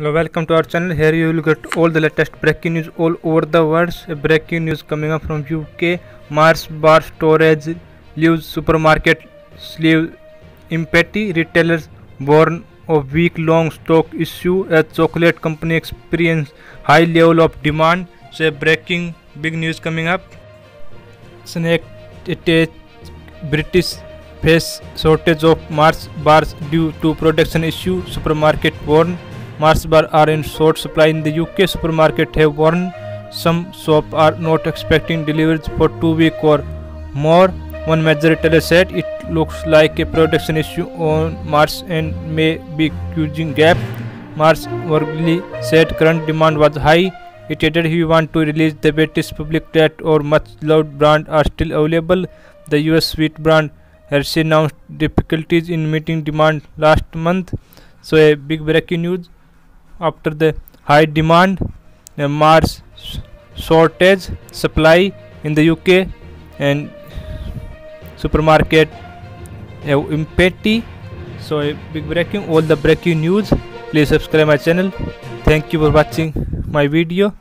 Hello, welcome to our channel. Here you will get all the latest breaking news all over the world. Breaking news coming up from UK. Mars bar storage leaves supermarket sleeve empty. Retailers born of week-long stock issue as chocolate company experience high level of demand. So breaking big news coming up. Snake attach British face shortage of Mars bars due to production issue. Supermarket warn Mars bar are in short supply in the UK. Supermarket have warned some shops are not expecting deliveries for two weeks or more. One major retailer said it looks like a production issue on Mars and may be closing gap. Mars Wrigley said current demand was high. It added he want to release the British public that or much loved brand are still available. The US sweet brand Hershey announced difficulties in meeting demand last month. So a big breaking news after the high demand uh, Mars shortage supply in the UK and supermarket uh, empty so a big breaking all the breaking news. Please subscribe my channel. Thank you for watching my video